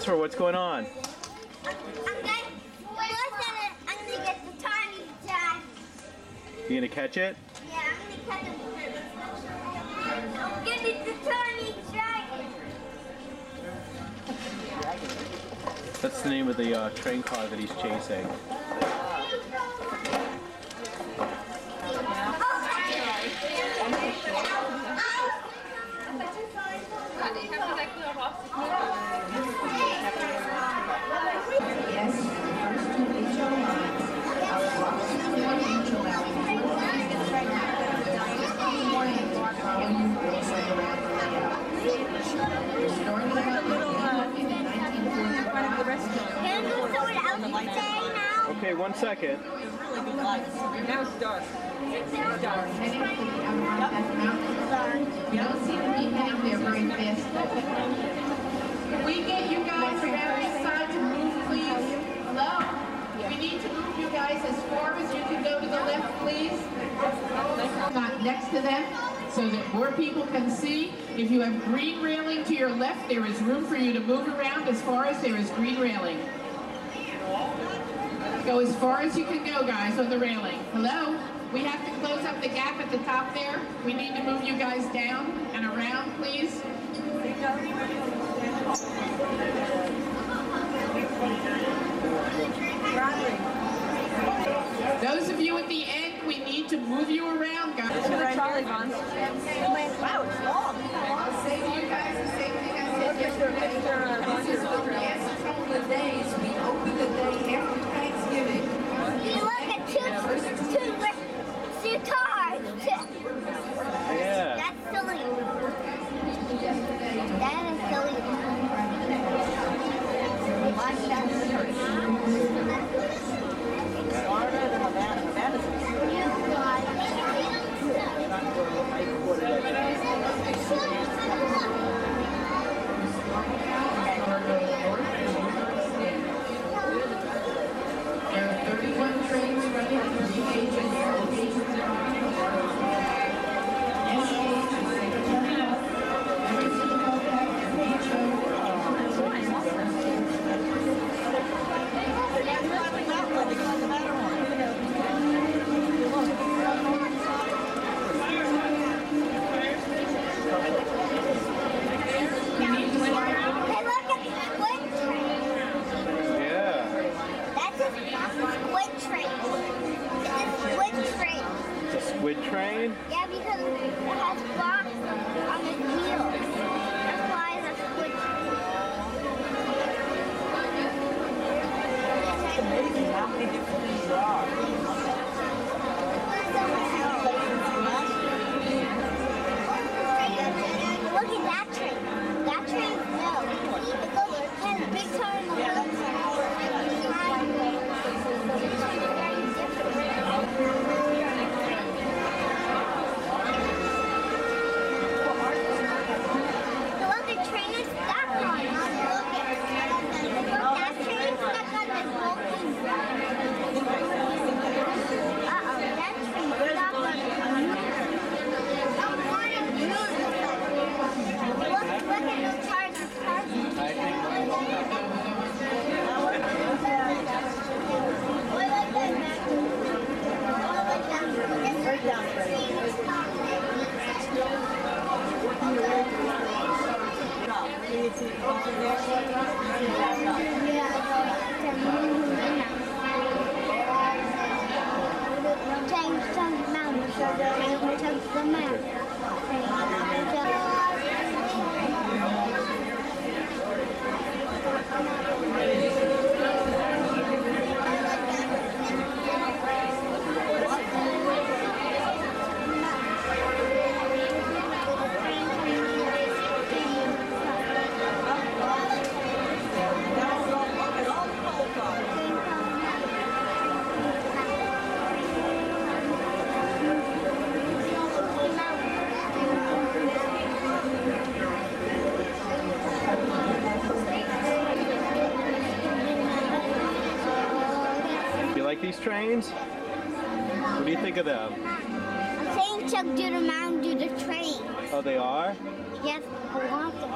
Christopher, what's going on? Gonna, gonna get. You gonna catch it? Yeah, I'm gonna catch him. I'm getting the tiny dragon. That's the name of the uh, train car that he's chasing. Yes, the first two HO lines are Boston One HO Alley. Morning, following rules of the round layout. Restoring the mountain in 1945. Can I go somewhere else today Okay, one second. Now it's dark. Very fast. We get you guys around this side to move, please? Hello? We need to move you guys as far as you can go to the left, please. Not next to them, so that more people can see. If you have green railing to your left, there is room for you to move around as far as there is green railing. Go as far as you can go, guys, on the railing. Hello? We have to close up the gap at the top there. We need to move you guys down and around, please. Those of you at the end, we need to move you around, guys. The trolley runs. Wow, it's long. I'll say to you guys the same thing I said yesterday. This is the last couple of days. We open the day after Thanksgiving. You look at like these trains? What do you think of them? I'm saying Chuck do the mountain, do the train. Oh, they are? Yes, I want them.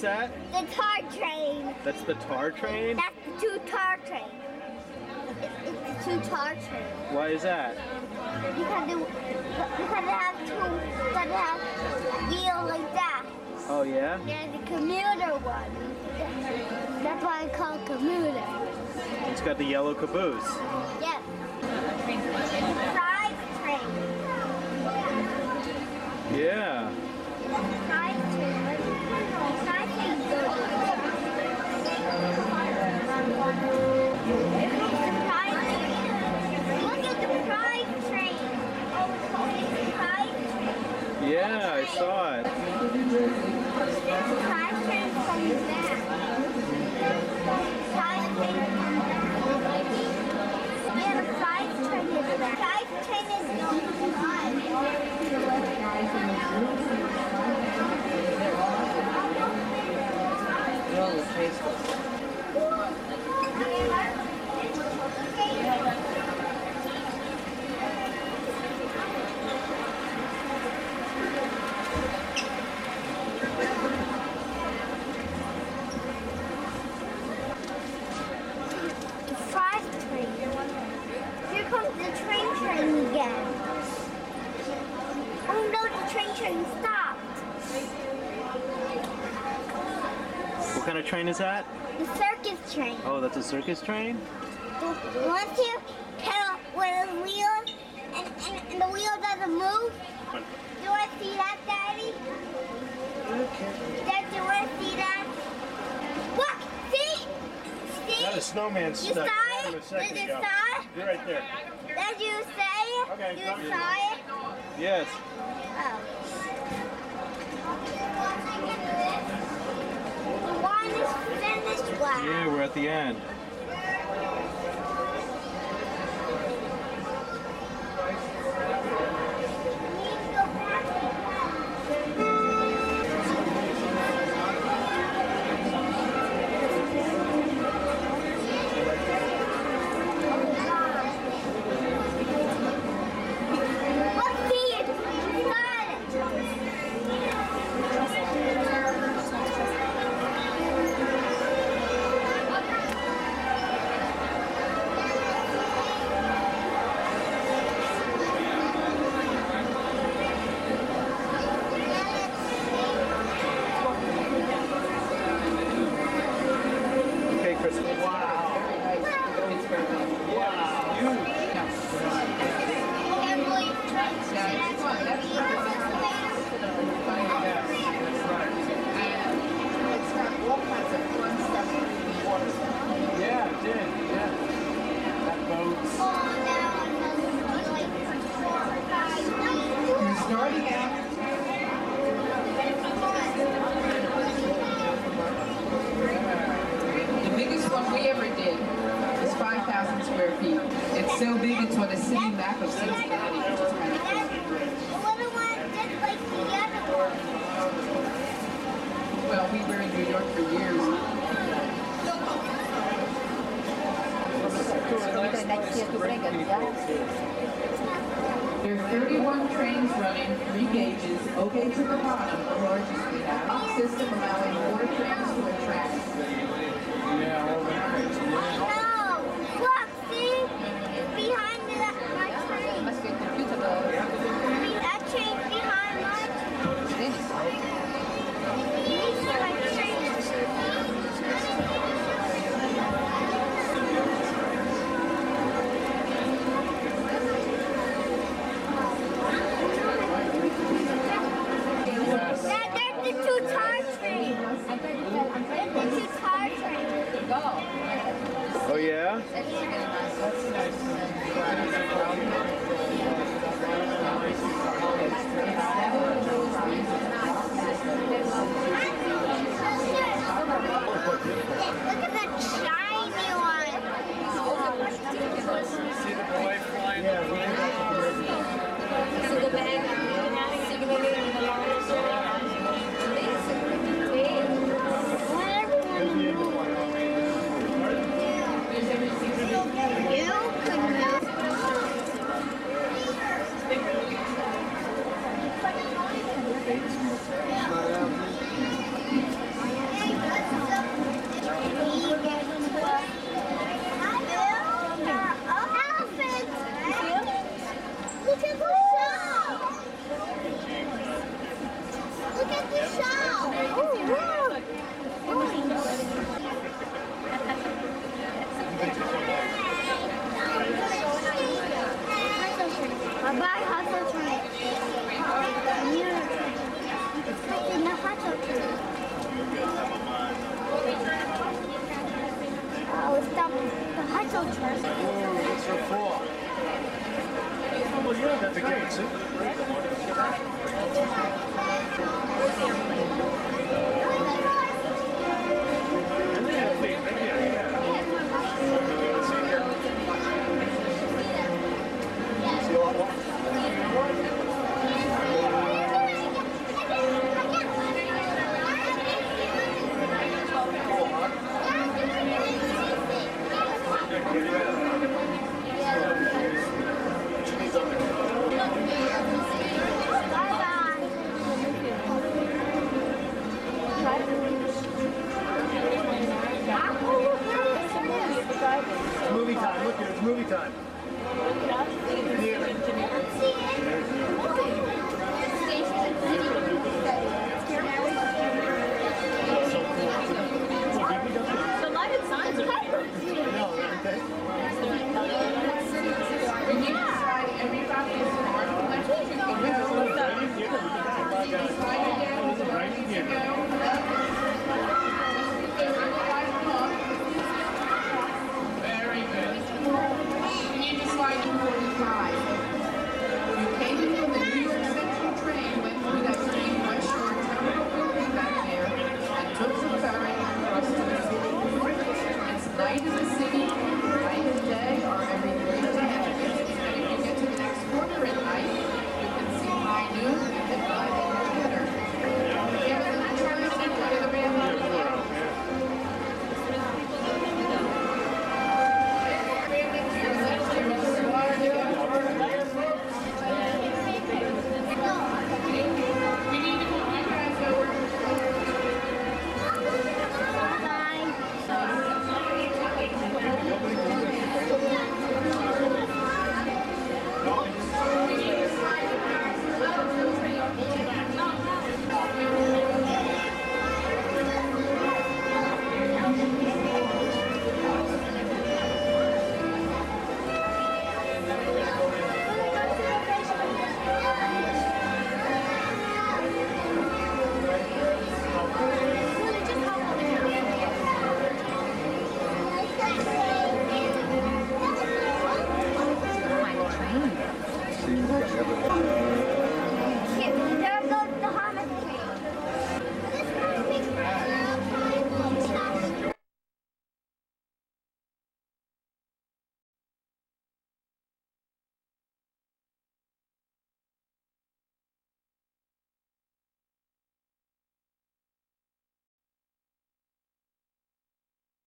is that? The tar train. That's the tar train? That's the two tar train. It's the two tar train. Why is that? Because it, because it has two, because it has wheels like that. Oh yeah? Yeah, the commuter one. That's why I call it commuter. It's got the yellow caboose. Yes. Yeah. Yeah. is that? The circus train. Oh, that's a circus train? The one two pedal with a wheel, and, and, and the wheel doesn't move. Do you want to see that, Daddy? Okay. Dad, do you want to see that? Look! See? See? That is snowman stuff. You saw it? Did you ago. saw it? You're right there. Did you say okay, you saw it? Yes. Oh. Wow. Yeah, we're at the end. City map of. Well, we were in New York for years. There are 31 trains running, three gauges, okay to the bottom, the largest. System allowing four trains to a track. Yeah,